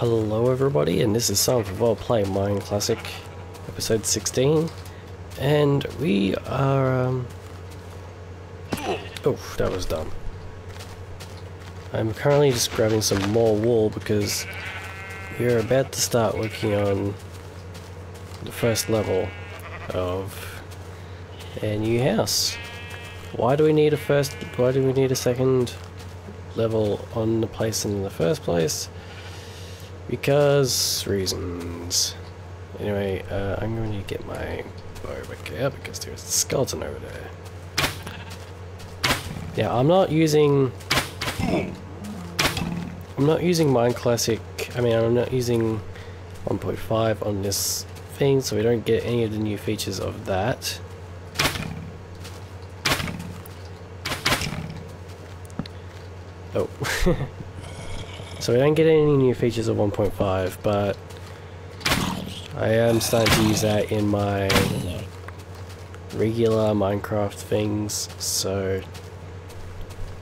Hello everybody, and this is Silent for Play Mine Classic, episode 16, and we are, um... Oh, that was dumb. I'm currently just grabbing some more wool because we're about to start working on the first level of a new house. Why do we need a first, why do we need a second level on the place in the first place? Because reasons. Anyway, uh, I'm going to get my bow back out because there's a skeleton over there. Yeah, I'm not using... I'm not using Mine Classic, I mean I'm not using 1.5 on this thing, so we don't get any of the new features of that. Oh. so we don't get any new features of 1.5, but I am starting to use that in my regular Minecraft things, so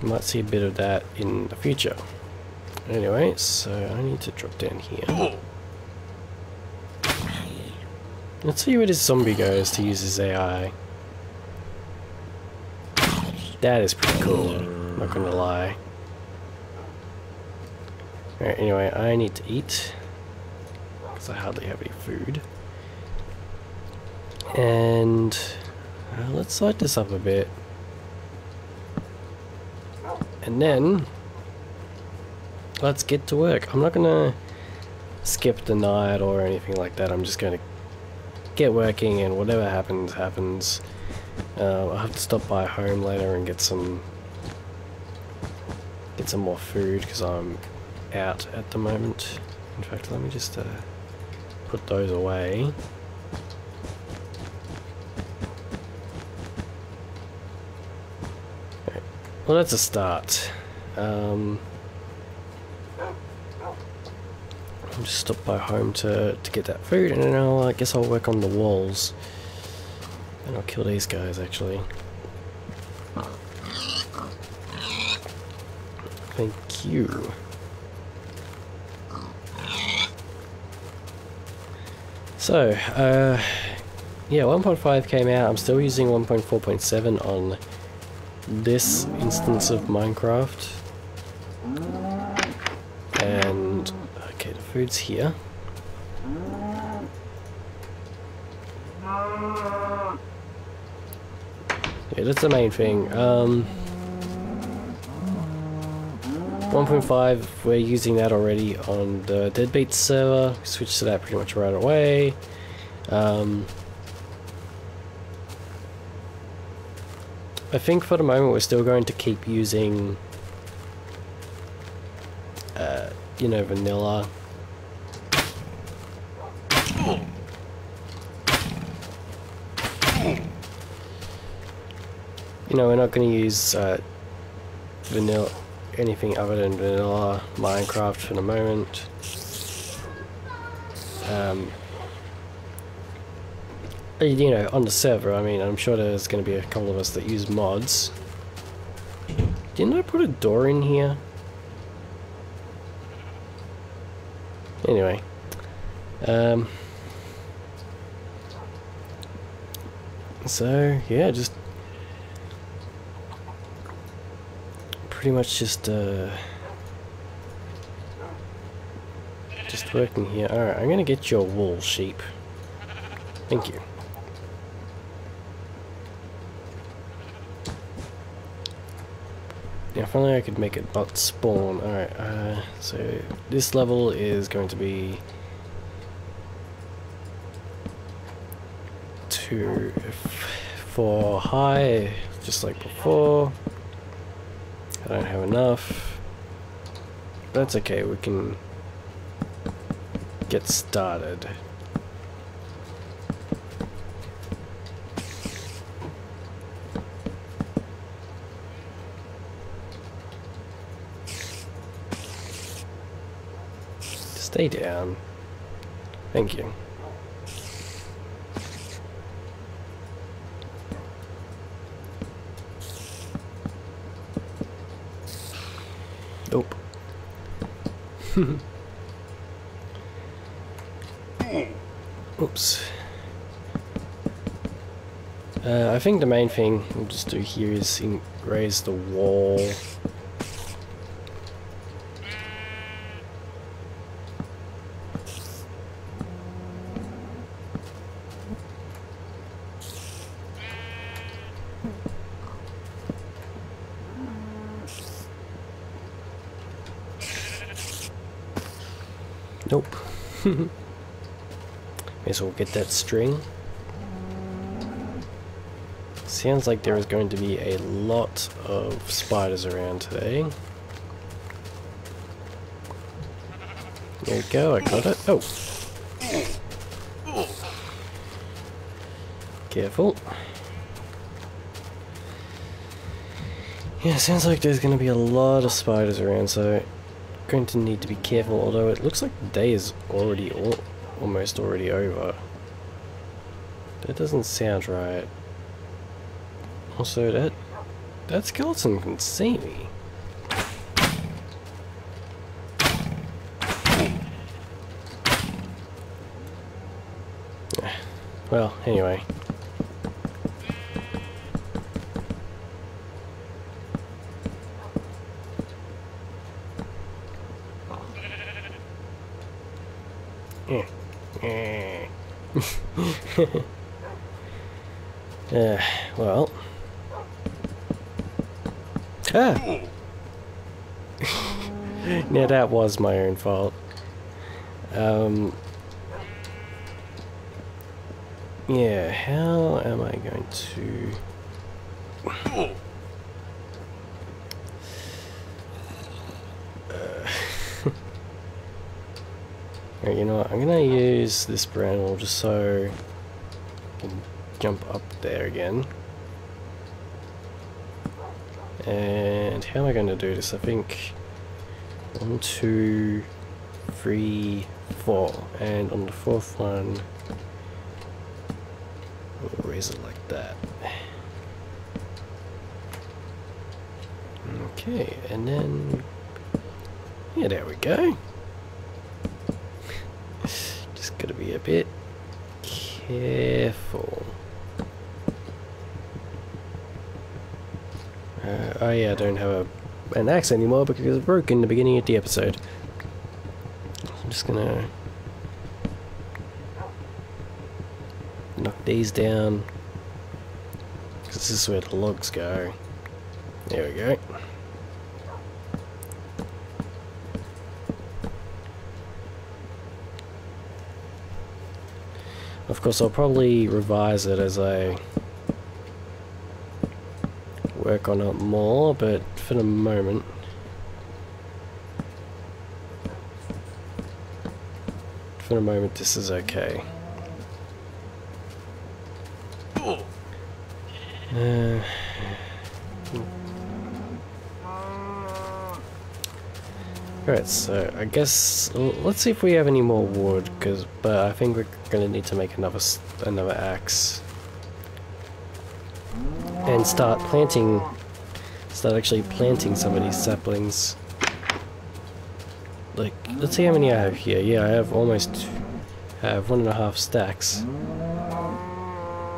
you might see a bit of that in the future. Anyway, so I need to drop down here. Let's see where this zombie goes to use his AI. That is pretty cool, not gonna lie. Alright, anyway, I need to eat. Because I hardly have any food. And uh, let's light this up a bit. And then let's get to work. I'm not gonna skip the night or anything like that. I'm just gonna get working and whatever happens, happens. Uh, I'll have to stop by home later and get some get some more food because I'm out at the moment. In fact, let me just uh, put those away. Well, that's a start. Um, I'll just stop by home to, to get that food, and then I'll, I guess I'll work on the walls. And I'll kill these guys, actually. Thank you. So, uh, yeah, 1.5 came out. I'm still using 1.4.7 on this instance of Minecraft. And, okay, the food's here. Yeah, that's the main thing. Um, 1.5, we're using that already on the Deadbeat server. Switched to that pretty much right away. Um, I think for the moment we're still going to keep using, uh, you know, vanilla. You know, we're not going to use uh, vanilla anything other than vanilla Minecraft for the moment. Um, you know, on the server, I mean, I'm sure there's going to be a couple of us that use mods. Didn't I put a door in here? Anyway. Um, so, yeah, just pretty much just uh, just working here. Alright, I'm gonna get your wool sheep. Thank you. Yeah, only I could make it not spawn. Alright, uh, so this level is going to be two, four high, just like before. I don't have enough. That's okay, we can get started. Stay down. Thank you. Oops. Uh, I think the main thing we'll just do here is raise the wall as well get that string. Sounds like there is going to be a lot of spiders around today. There we go, I got it. Oh! Careful. Yeah, sounds like there's going to be a lot of spiders around, so going to need to be careful, although it looks like the day is already al almost already over. That doesn't sound right. Also, that that skeleton can see me. Well, anyway. uh, well. Ah! yeah, that was my own fault. Um, yeah, how am I going to... You know what, I'm gonna use this bramble just so can jump up there again. And how am I going to do this? I think one, two, three, four. And on the fourth one, we'll raise it like that. Okay, and then, yeah, there we go. Just gotta be a bit careful. Uh, oh yeah, I don't have a, an axe anymore because it broke in the beginning of the episode. I'm just gonna knock these down because this is where the logs go. There we go. Of course, I'll probably revise it as I work on it more, but for the moment... For the moment, this is okay. Uh, Alright, so I guess let's see if we have any more wood, cause but I think we're gonna need to make another another axe and start planting, start actually planting some of these saplings. Like, let's see how many I have here. Yeah, I have almost, I have one and a half stacks.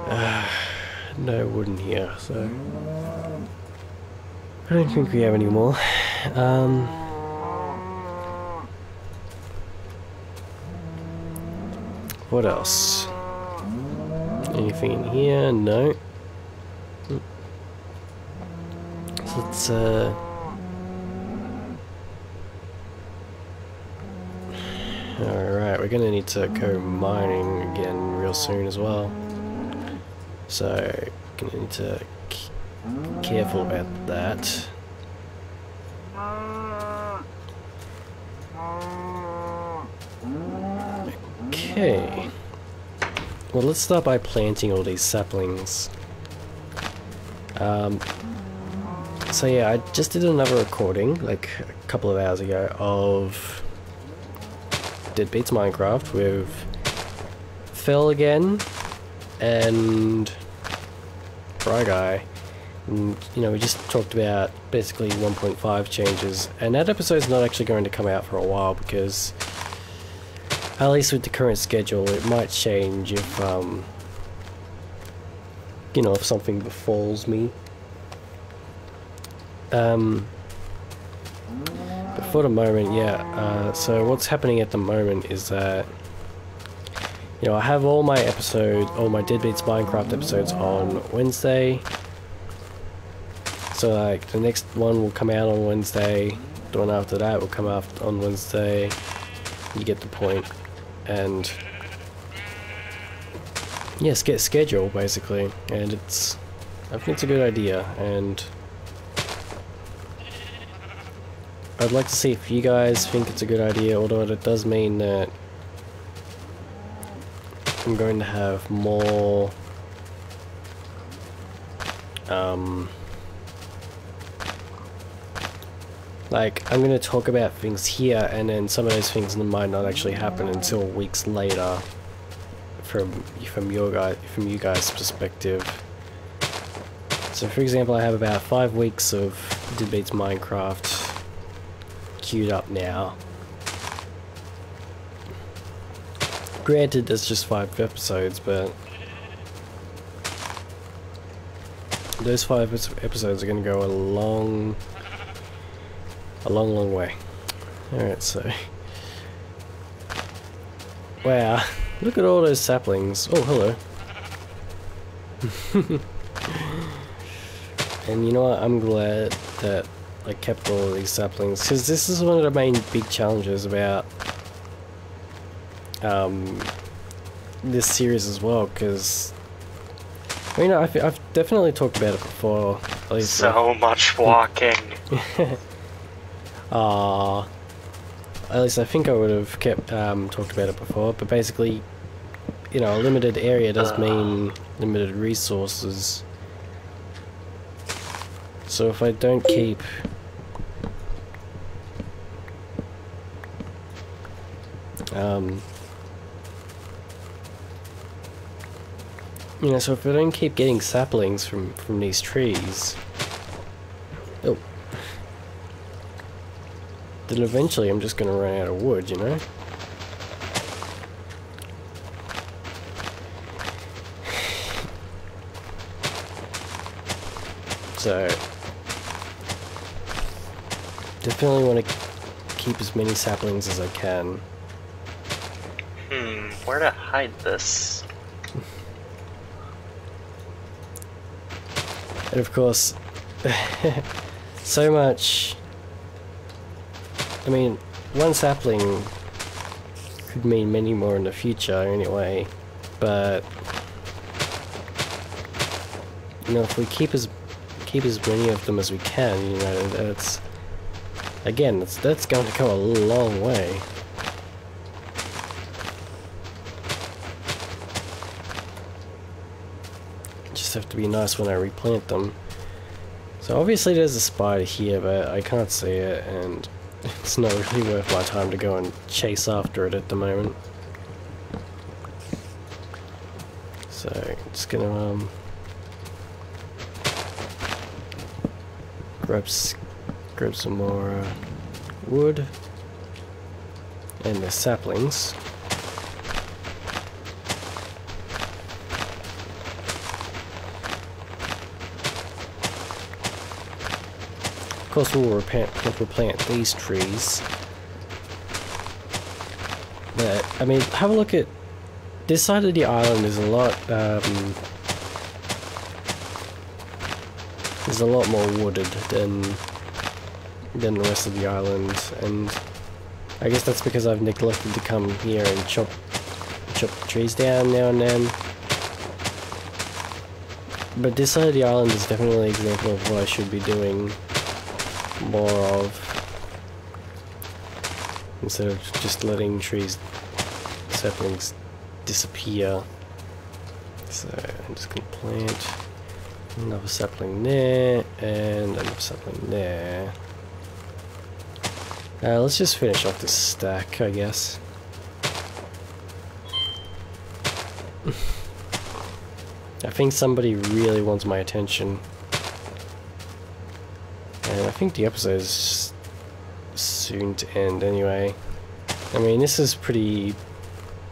Uh, no wood in here, so I don't think we have any more. Um, what else? Anything in here? No. let's uh Alright, we're gonna need to go mining again real soon as well. So, gonna need to be careful about that. Okay. Well, let's start by planting all these saplings. Um, so yeah, I just did another recording, like a couple of hours ago, of Deadbeats Minecraft with Phil again and Fry Guy. And, you know, we just talked about basically 1.5 changes, and that episode's not actually going to come out for a while because At least with the current schedule, it might change if, um, you know, if something befalls me. Um, but for the moment, yeah, uh, so what's happening at the moment is that, you know, I have all my episodes, all my Deadbeats Minecraft episodes on Wednesday. So, like, the next one will come out on Wednesday, the one after that will come out on Wednesday. You get the point. And, yes, get schedule, basically. And it's, I think it's a good idea, and... I'd like to see if you guys think it's a good idea, although it does mean that I'm going to have more um like I'm going to talk about things here and then some of those things might not actually happen until weeks later from from your guys from you guys perspective so for example I have about five weeks of Deadbeats Minecraft queued up now. Granted, there's just five episodes, but those five episodes are going to go a long, a long, long way. Alright, so... Wow, look at all those saplings. Oh, hello. and you know what, I'm glad that I kept all of these saplings because this is one of the main big challenges about um, this series as well because I mean I've, I've definitely talked about it before so much walking ah at least I think I would have kept um, talked about it before but basically you know a limited area does mean limited resources. So if I don't keep um, you know, so if I don't keep getting saplings from, from these trees, then eventually I'm just going to run out of wood, you know? So, Definitely want to keep as many saplings as I can. Hmm, where to hide this? and of course, so much... I mean, one sapling could mean many more in the future anyway, but... You know, if we keep as keep as many of them as we can, you know, that's Again, that's, that's going to go a long way. Just have to be nice when I replant them. So obviously there's a spider here, but I can't see it, and it's not really worth my time to go and chase after it at the moment. So, just gonna, um... Grab grab some more uh, wood and the saplings. Of course, we'll replant, we'll plant these trees. But, I mean, have a look at... This side of the island is a lot, um, There's a lot more wooded than than the rest of the island, and I guess that's because I've neglected to come here and chop chop trees down now and then. But this side of the island is definitely an example of what I should be doing more of. Instead of just letting trees, saplings disappear. So I'm just gonna plant another sapling there and another sapling there. Uh, let's just finish off this stack, I guess. I think somebody really wants my attention. And I think the episode is soon to end anyway. I mean, this is pretty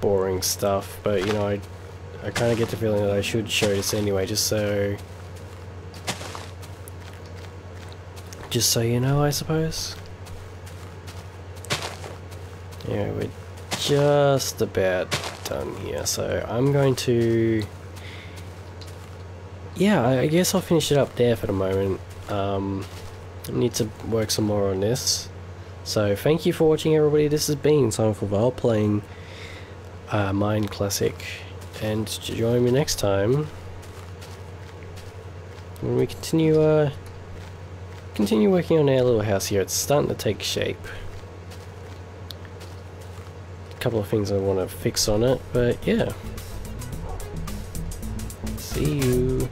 boring stuff, but you know, I, I kind of get the feeling that I should show this anyway, just so... Just so you know, I suppose. Yeah, we're just about done here, so I'm going to... Yeah, I, guess I'll finish it up there for the moment. Um, need to work some more on this. So thank you for watching everybody, this has been Simon Flavelle playing uh, Mine Classic, and join me next time when we continue uh, continue working on our little house here, it's starting to take shape. A couple of things I want to fix on it, but yeah. See you.